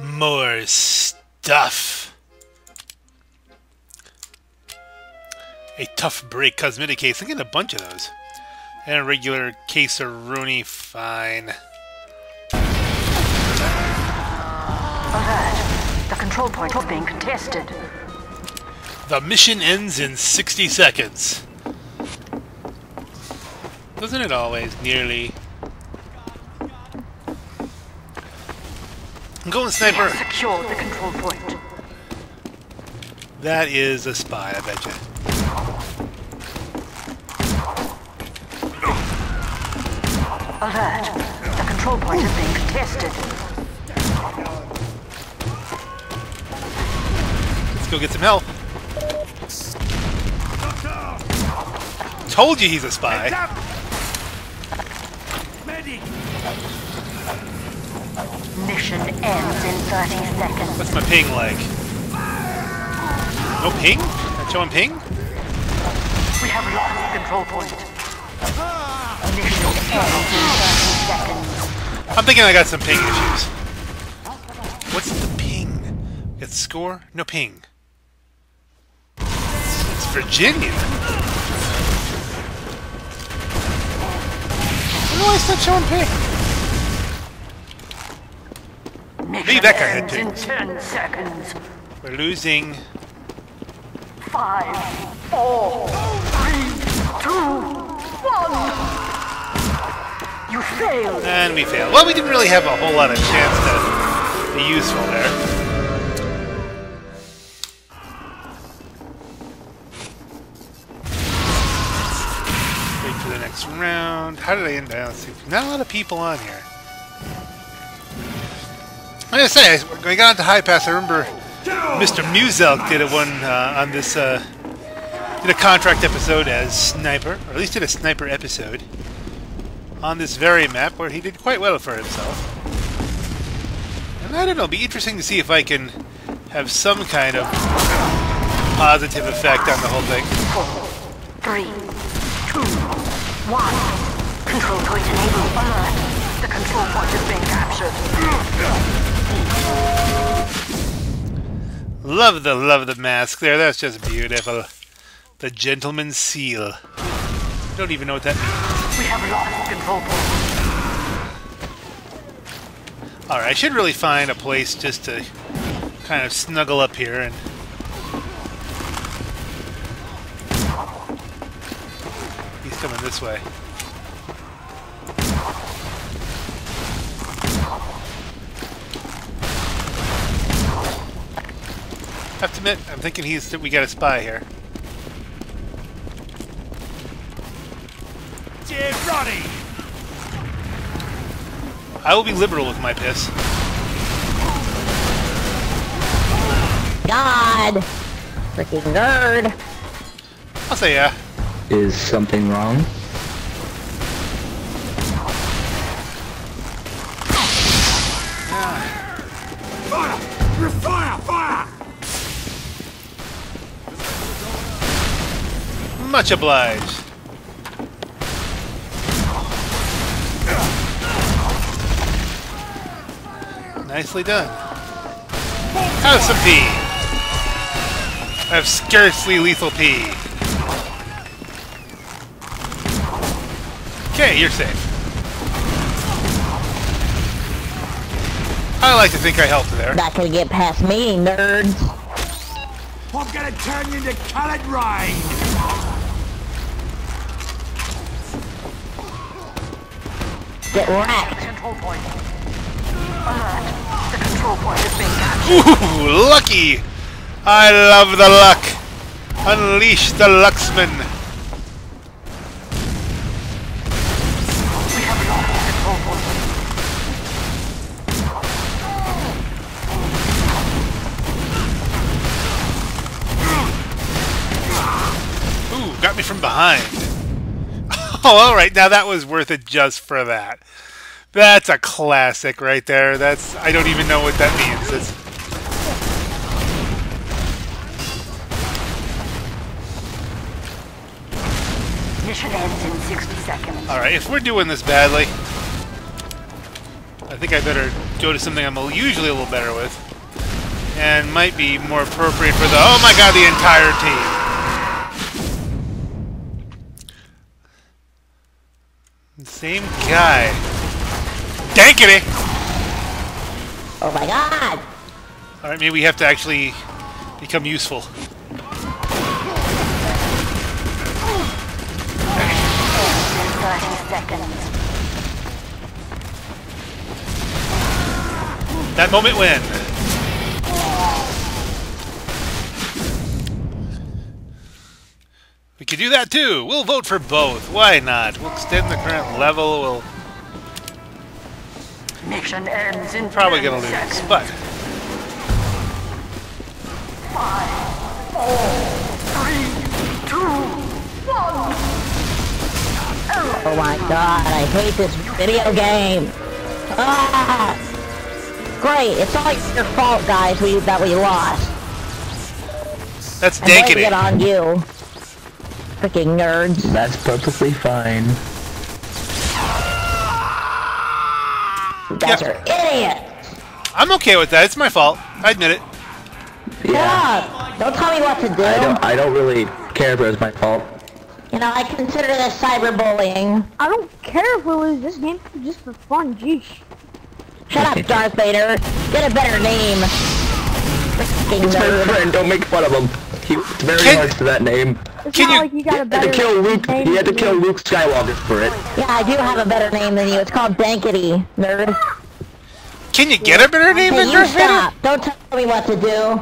More stuff. A tough break cosmetic case. I'm getting a bunch of those. And a regular case of Rooney. Fine. Alert. The control point is being contested. The mission ends in 60 seconds. Doesn't it always, nearly? I'm going We sniper. have secured the control point. That is a spy, I bet you. Alert. The control point is being contested. Let's go get some help. Told you he's a spy. Mission ends in 30 seconds. What's my ping like? No ping? Not showing ping? We have lost the control point. Mission ends in 30 seconds. I'm thinking I got some ping issues. What's the ping? It's score? No ping. It's Virginia. Why is that showing ping? Mission that guy in 10 seconds. We're losing. Five, four, three, two, one. You failed. And we failed. Well, we didn't really have a whole lot of chance to be useful there. Wait for the next round. How did I end up? Not a lot of people on here. I'm gonna say, when I got onto Highpass, I remember Mr. Muselk did a one uh, on this, uh, did a contract episode as Sniper, or at least did a Sniper episode on this very map where he did quite well for himself. And I don't know, it'll be interesting to see if I can have some kind of positive effect on the whole thing. Four, three, two, one. Control point enabled. Alert. The control point is being captured. Love the love the mask there, that's just beautiful. The gentleman's seal. Don't even know what that means. We have lost control point. Alright, I should really find a place just to kind of snuggle up here and He's coming this way. Have to admit, I'm thinking he's we got a spy here. I will be liberal with my piss. God! Freaking nerd! I'll say yeah. Is something wrong? Much obliged. Nicely done. Have some pee. I have scarcely lethal pee. Okay, you're safe. I like to think I helped there. Not gonna get past me, nerds! I'm gonna turn you into colored rain! Get wrecked! Control point. Alert. The control point is being captured. Ooh, lucky! I love the luck! Unleash the Luxman! We have lost control point. Ooh, got me from behind. Oh, alright, now that was worth it just for that. That's a classic right there. That's I don't even know what that means. It's, Mission ends in 60 seconds. alright, if we're doing this badly, I think I better go to something I'm usually a little better with. And might be more appropriate for the... Oh my god, the entire team! Same guy. Dankity! Oh my god! Alright, maybe we have to actually become useful. That moment when... could do that too! We'll vote for both. Why not? We'll extend the current level, we'll... Mission ends in Probably gonna lose, seconds. but... Oh my god, I hate this video game. Ah! Great, it's all your fault, guys, we, that we lost. That's I'm blaming it on you. Freaking nerds. That's perfectly fine. You guys Yep. are idiots. I'm okay with that. It's my fault. I admit it. Shut up. Don't tell me what to do. I don't. I don't really care if it was my fault. You know, I consider this cyberbullying. I don't care if we lose this game, just for fun, geez. Shut up, Darth Vader. Get a better name. Freaking It's my friend. Don't make fun of him. He worked very Can- hard for that name. It's Can not you- like you got a He had better to kill Luke. name He had to kill. Luke Skywalker for it. Yeah, I do have a better name than you. It's called Dankity, nerd. Can you get a better name Hey, than you Darth Vader? stop. Don't tell me what to do.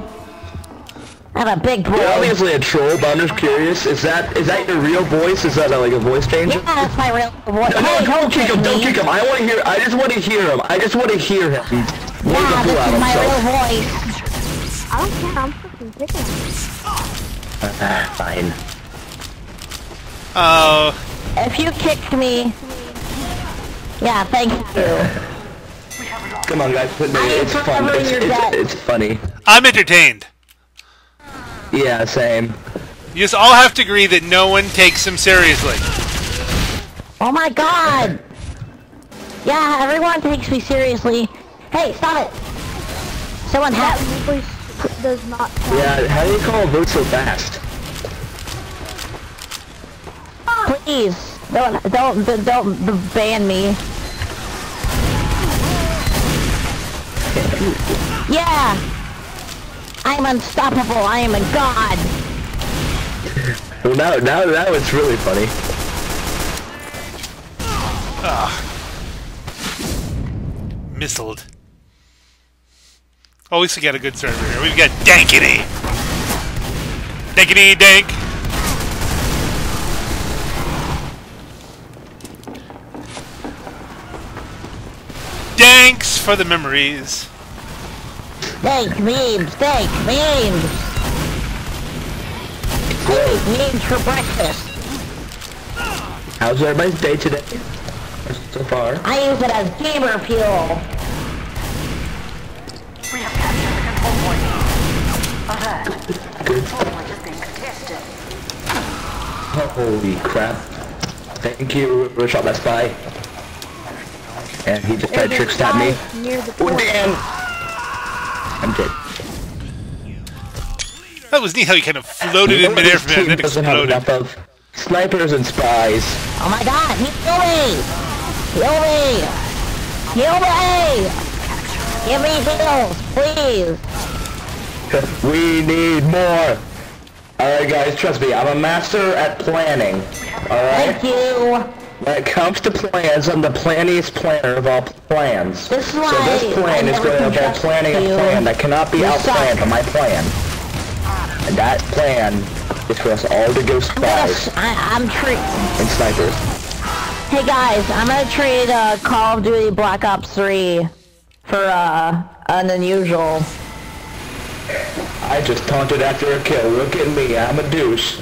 I have a big You're voice. obviously a troll, but I'm just curious. Is that is that your real voice? Is that uh, like a voice changer? Yeah, that's my real voice. No, Hey, no, don't kick him! Don't kick him! I want to hear. I just want to hear him. I just want to hear him. Make Yeah, a this is of my real voice. I don't care, I'm fucking picking him. Ah, fine. Oh, If you kicked me... Yeah, thank you. Come on, guys. Put me. It's fun. in It's, it's, it's funny. I'm entertained. Yeah, same. You just all have to agree that no one takes him seriously. Oh my god! Yeah, everyone takes me seriously. Hey, stop it! Someone That has... voice does not. Yeah, how do you call a vote so fast? Please, don't, don't, don't, don't ban me. Yeah! I'm unstoppable, I am a god! Well, now, now, now it's really funny. Ah. Missiled. Always we got a good server here. We've got Dankity. Dankity Dank. Danks for the memories. Thank memes, thank memes! Thank memes for breakfast. How's everybody's day today? So far. I use it as gamer fuel. We have captured the control point. Alert. Good. Uh-huh. Control point is being contested. Holy crap. Thank you, Rashad, that spy. And he just tried to trick stab me. Near the Oh, port. damn! I'm dead. That was neat how he kind of floated You know in what midair this for a minute team and then doesn't have exploded. of? Snipers and spies. Oh my god, heal me! Heal me! Heal me! Give me heals, please! we need more. Alright guys, trust me, I'm a master at planning. Alright? Thank you! When it comes to plans, I'm the planniest planner of all plans. This is so this plan I is going to involve planning a plan that cannot be outplanned by my plan. And that plan is for us all to go spies I, I'm tre- and snipers. Hey guys, I'm gonna trade uh, Call of Duty Black Ops 3 for uh, an unusual. I just taunted after a kill. Look at me, I'm a douche.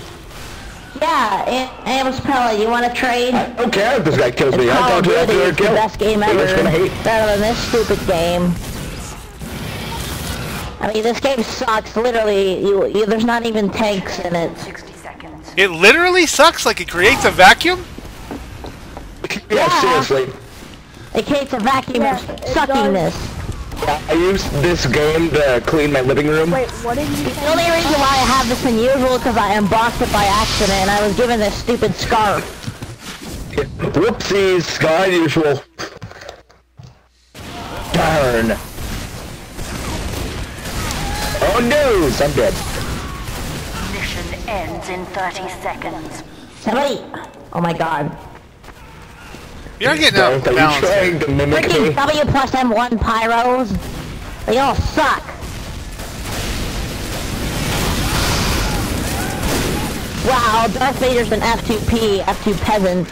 Yeah, A- Amos Pella, you wanna trade? I don't care if this guy kills me. I Call of taunted Duty after a is the kill. best game You're ever. gonna hate. Better than this stupid game. I mean, this game sucks. Literally, you, you there's not even tanks in it. 60 seconds. It literally sucks like it creates a vacuum? Yeah, Yeah. seriously. It creates a vacuum Yeah, is it sucking I used this game to clean my living room. Wait, what did you The only reason why I have this unusual is because I unboxed it by accident and I was given this stupid scarf. Whoopsies, not usual. Darn. Oh no, I'm dead. Mission ends in 30 seconds. Somebody! Oh my god. You're not getting out Are you balance. trying to mimic Freaking me? W plus M1 pyros! They all suck! Wow, Darth Vader's an F2P, F2 peasant.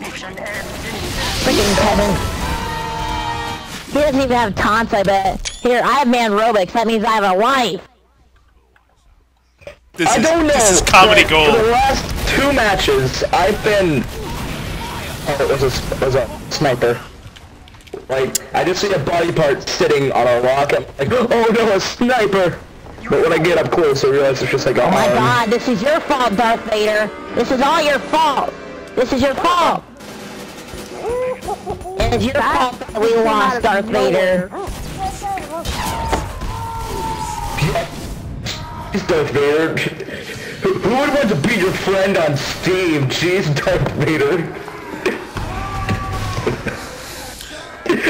Mission ends in Freaking peasant. He doesn't even have taunts, I bet. Here, I have Mannrobics, that means I have a wife. This I is don't know. this is comedy gold. For the last two matches, I've been. Oh, it was a, s- it was a sniper. Like, I just see a body part sitting on a rock. I'm like, oh no, a sniper! But when I get up close, I realize it's just like a Oh my arm. god, this is your fault, Darth Vader. This is all your fault. This is your fault. It is your fault that we lost, Darth Vader. Jeez, Darth Vader. Who who would want to be your friend on Steam? Jeez, Darth Vader.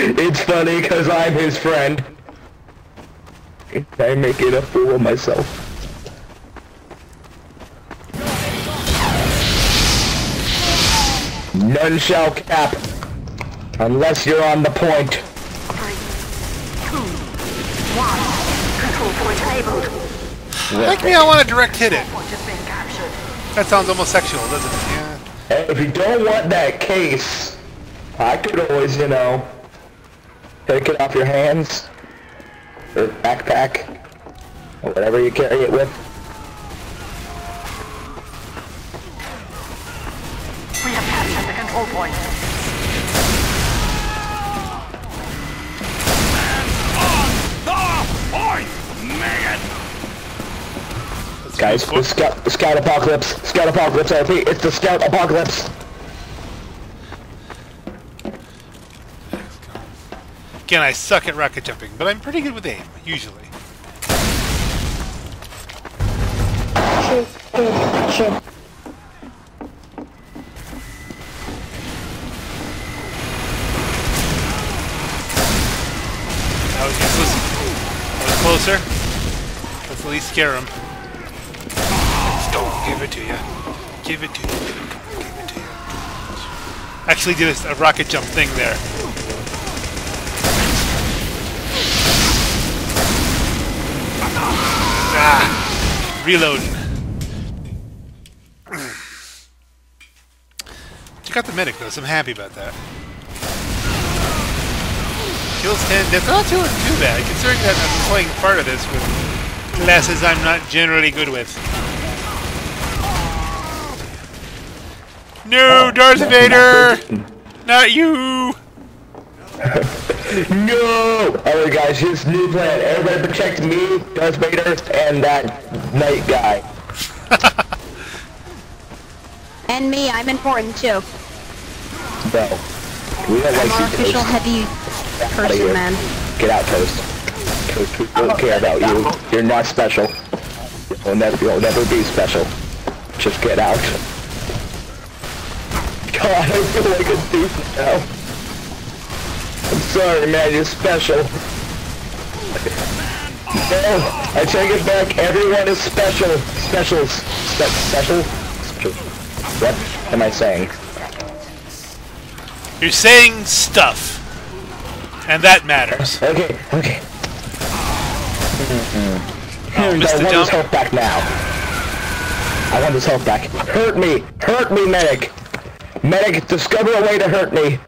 It's funny because I'm his friend. I'm making a fool of myself. None shall cap. Unless you're on the point. three, two, one. Control point enabled. Like me, I want to direct hit it. Point has been captured. That sounds homosexual, doesn't it? Yeah. If you don't want that case, I could always, you know, take it off your hands, or backpack, or whatever you carry it with. We have captured the control point. Guys, the scout, the scout apocalypse, scout apocalypse, I repeat, it's the scout apocalypse. Again, I suck at rocket jumping, but I'm pretty good with aim, usually. That was useless. That was closer. Let's at least scare him. Don't give it to you. Give it to you. Give it to you. Actually did a rocket jump thing there. Ah, reloading. Check out the medic though, so I'm happy about that. Kills 10 deaths. Not too, too bad, considering that I'm playing part of this with classes I'm not generally good with. No, Darth Vader! Not you! No! Alright guys, here's the new plan. Everybody protect me, Darth Vader, and that night guy. And me, I'm important too. No. We don't I'm like our official Toast. heavy person, here. man. Get out, Toast. Toast, we don't care about you. You're not special. You'll never, you'll never be special. Just get out. God, I feel like a thief now. Sorry, man. You're special. No, I take it back. Everyone is special. Specials. Spe- special? Special. What am I saying? You're saying stuff. And that matters. Okay, okay. Oh, Here we go. missed I want jump. this health back now. I want this health back. Hurt me! Hurt me, medic! Medic, discover a way to hurt me.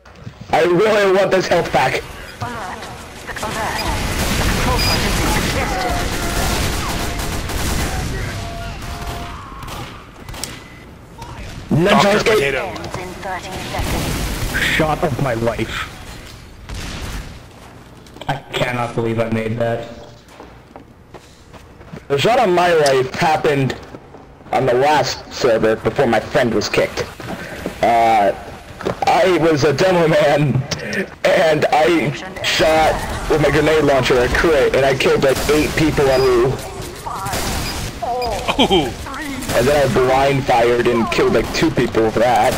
I really want this health. Alert. The alert. The control point has been contested. Nunchuck escape. Ends in 30 seconds. shot of my life. I cannot believe I made that. The shot of my life happened on the last server before my friend was kicked. Uh, I was a demo man, and I shot with my grenade launcher a crit, and I killed like eight people on Rue. Ooh. And then I blind fired and killed like two people with that.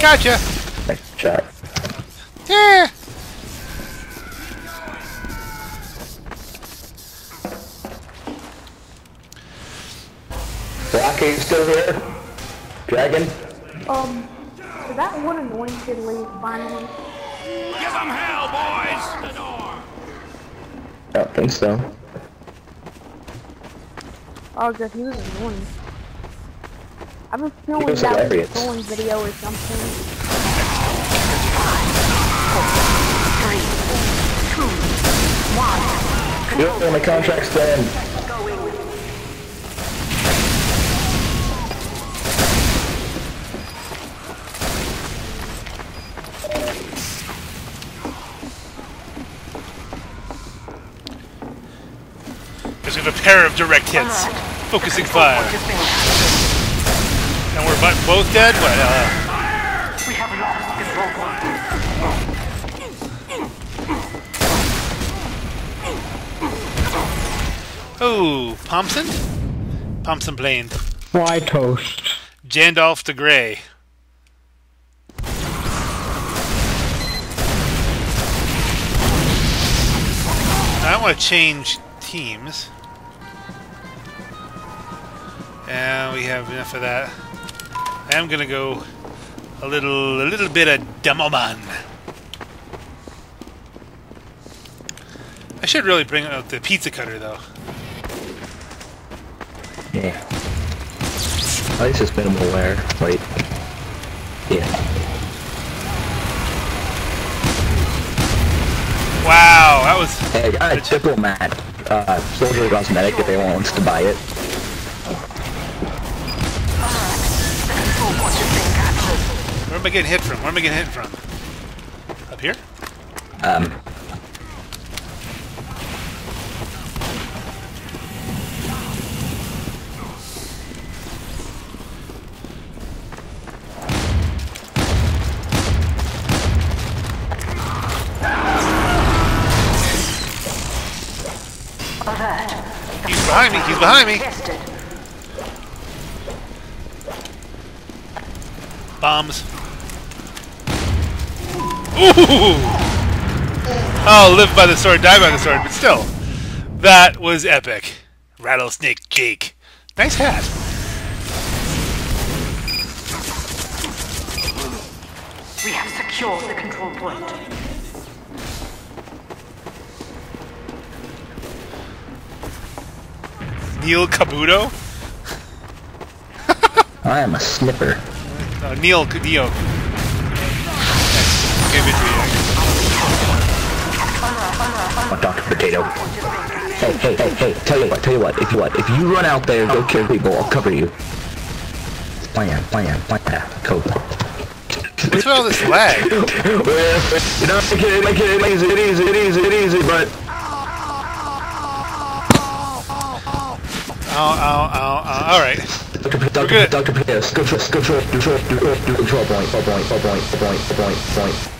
Gotcha. Nice shot. Yeah. Rocky still here? Dragon? Um, did that one annoying kid leave finally? Give them hell, boys! The door! I don't think so. Oh, good, he was annoying. I've been filming was that hilarious. trolling video or something. Three, two, one. You don't know my contract's done. Because we have a pair of direct hits. Focusing fire. And we're both dead? What? Uh, We have lost control point. oh, Thompson? Thompson plane. Why toast? Jandolph the Grey. I want to change teams. And we have enough of that. I am gonna go a little, a little bit of Demoman. I should really bring out the pizza cutter though. Yeah. At least it's minimal wear. Wait. Yeah. Wow, that was Hey, I got a diplomat. Uh, soldier cosmetic if anyone wants to buy it. Am I getting hit from? Where am I getting hit from? Up here? Um, He's behind me. He's behind me. Bombs. Ooh! Oh, live by the sword, die by the sword, but still. That was epic. Rattlesnake Jake. Nice hat. We have secured the control point. Neil Kabuto? I am a snipper. Uh, Neil Neo. Okay, victory. Oh, Dr. Potato. Hey, hey, hey, hey, tell you what, tell you what, if you what, if you run out there, and go kill people, I'll cover you. Plan, plan, plan, cope. What's with all this lag? you know, make it, make it easy, it easy, it easy, it easy, but... Ow, ow, ow, ow. Alright. Dr. P- Dr. good. Dr. Pierce, control, control, control, control, control point, control point, control point, control point, control point, control point. Uh,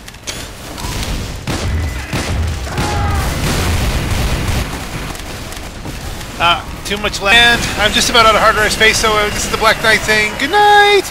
too much land. I'm just about out of hard drive space, so uh, this is the Black Knight saying good night!